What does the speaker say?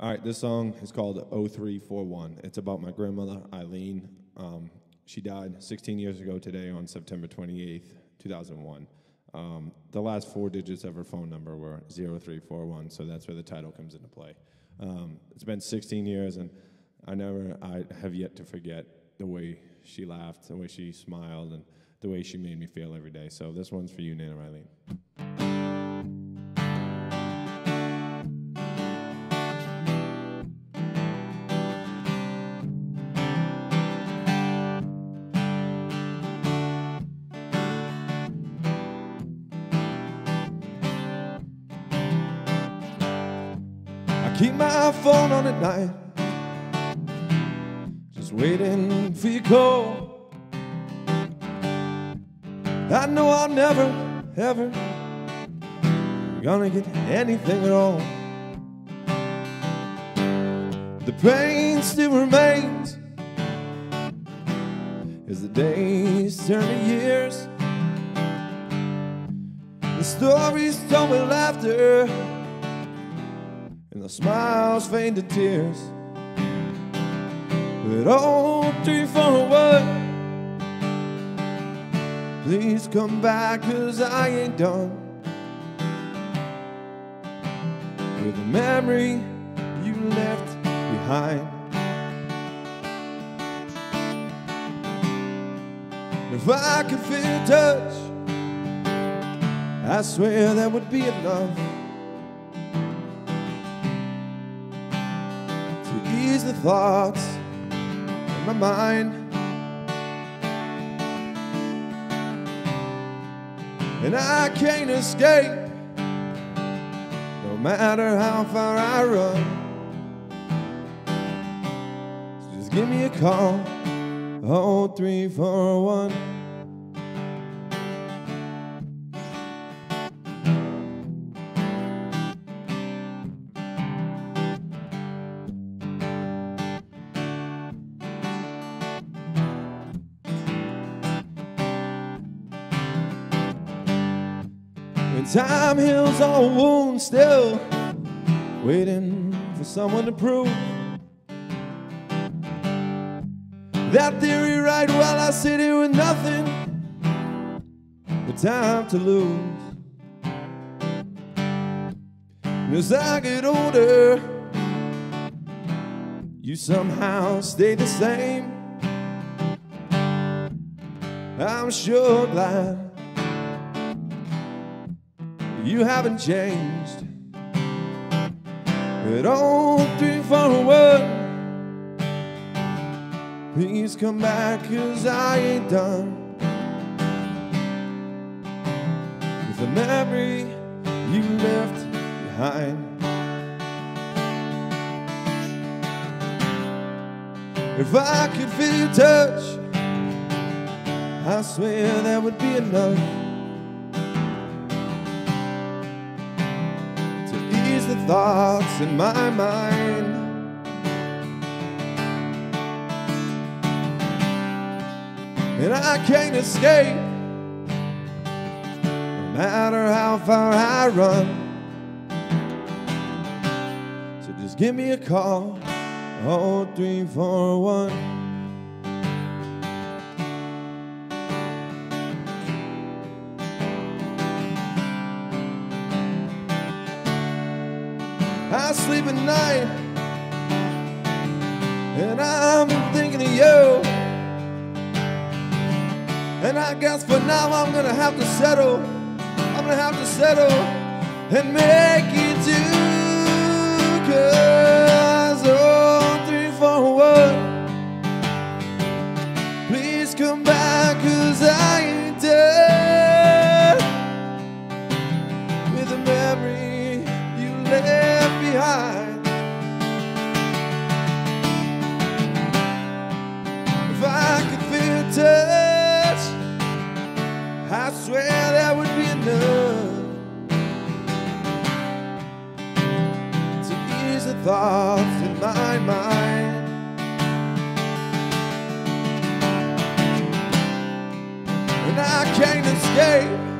All right, this song is called 0341. It's about my grandmother, Eileen. Um, she died 16 years ago today on September 28th, 2001. Um, the last four digits of her phone number were 0341, so that's where the title comes into play. Um, it's been 16 years, and I never, I have yet to forget the way she laughed, the way she smiled, and the way she made me feel every day. So this one's for you, Nana Eileen. Keep my phone on at night, just waiting for your call. I know I'll never, ever gonna get anything at all. The pain still remains as the days turn to years. The stories told with laughter smiles fade to tears. But oh, three, four, one. Please come back, cause I ain't done with the memory you left behind. If I could feel touch, I swear that would be enough. the thoughts in my mind. And I can't escape, no matter how far I run. So just give me a call, 0341. Time heals all wounds, still waiting for someone to prove that theory right while I sit here with nothing but time to lose. And as I get older, you somehow stay the same. I'm sure glad you haven't changed. But oh, three, four, one. Please come back, cause I ain't done. With the memory you left behind. If I could feel your touch, I swear that would be enough. the thoughts in my mind. And I can't escape, no matter how far I run. So just give me a call, 0341. I sleep at night and I'm thinking of you. And I guess for now I'm gonna have to settle. I'm gonna have to settle and make it do. Cause oh, three, four, one. Please come back, If I could feel touch, I swear that would be enough to ease the thoughts in my mind. And I can't escape.